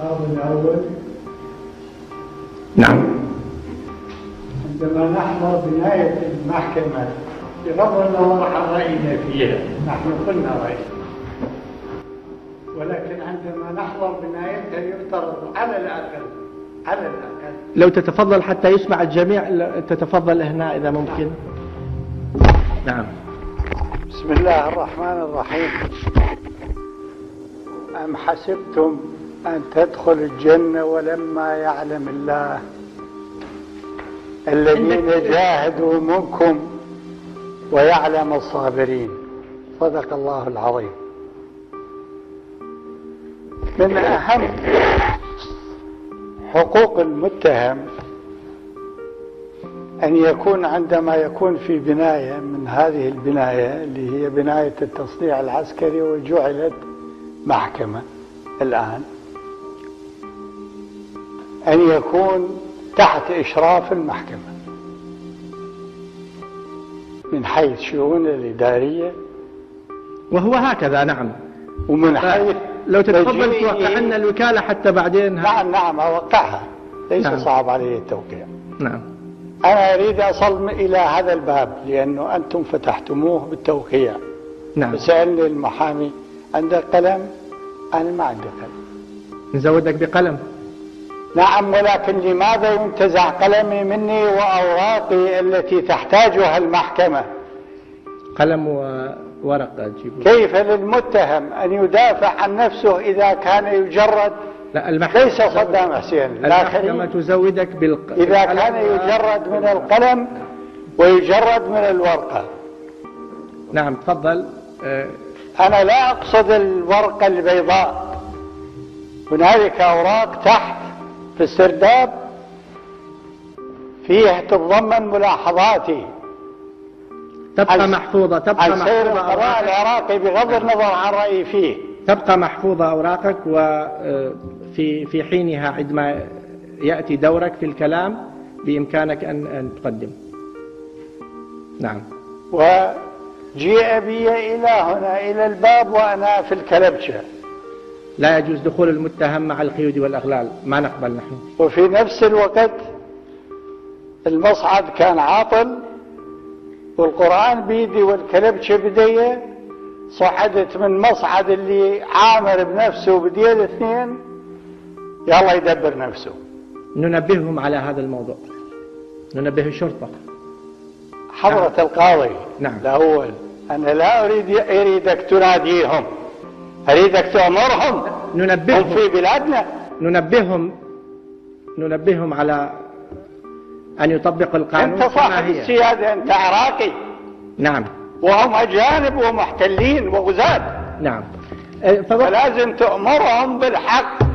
القاضي الأول نعم. عندما نحضر بناية المحكمة بغض النظر عن رأينا فيها نحن قلنا رأينا. ولكن عندما نحضر بنايتها يفترض على الأقل على الأقل. لو تتفضل حتى يسمع الجميع تتفضل هنا إذا ممكن. نعم. بسم الله الرحمن الرحيم. أم حسبتم أن تدخلوا الجنة ولما يعلم الله؟ الذين جاهدوا منكم ويعلم الصابرين. صدق الله العظيم. من أهم حقوق المتهم أن يكون عندما يكون في بناية من هذه البناية اللي هي بناية التصنيع العسكري وجعلت محكمة. الآن أن يكون تحت إشراف المحكمة. من حيث شؤون الإدارية. وهو هكذا نعم. ومن حيث لو تتفضل توقع لنا الوكالة حتى بعدين نعم نعم أوقعها ليس نعم. صعب علي التوقيع. نعم. أنا أريد أصل إلى هذا الباب لأنه أنتم فتحتموه بالتوقيع. نعم. سألني المحامي عندك قلم أنا ما عندي قلم نزودك بقلم. نعم ولكن لماذا ينتزع قلمي مني وأوراقي التي تحتاجها المحكمة؟ قلم وورقة تجيبه كيف للمتهم أن يدافع عن نفسه إذا كان يجرد؟ لا المحكمة ليس صدام حسين المحكمة تزودك بالق... إذا بالقلم كان يجرد من القلم ويجرد من الورقة. نعم تفضل. آه، أنا لا أقصد الورقة البيضاء. هنالك أوراق تحت في السرداب فيها تتضمن ملاحظاتي. تبقى محفوظة تبقى عن سير القضاء العراقي بغض النظر عن رأيي فيه؟ تبقى محفوظة أوراقك وفي في حينها عندما يأتي دورك في الكلام بإمكانك أن أن تقدم. نعم. وجيء بي إلى هنا إلى الباب وأنا في الكلبشة. لا يجوز دخول المتهم مع القيود والأغلال. ما نقبل نحن. وفي نفس الوقت المصعد كان عاطل والقرآن بيدي والكلبشة بدي صعدت من مصعد اللي عامر بنفسه بدي الاثنين. يلا يدبر نفسه. ننبههم على هذا الموضوع. ننبه الشرطة حضرة القاضي. نعم. الأول أنا لا أريد أريدك تناديهم أريدك تأمرهم هم ننبههم. في بلادنا. ننبههم. ننبههم على أن يطبقوا القانون. أنت صاحب السيادة. أنت عراقي. نعم. وهم أجانب ومحتلين وغزاة. نعم. فضل- فلازم تأمرهم بالحق.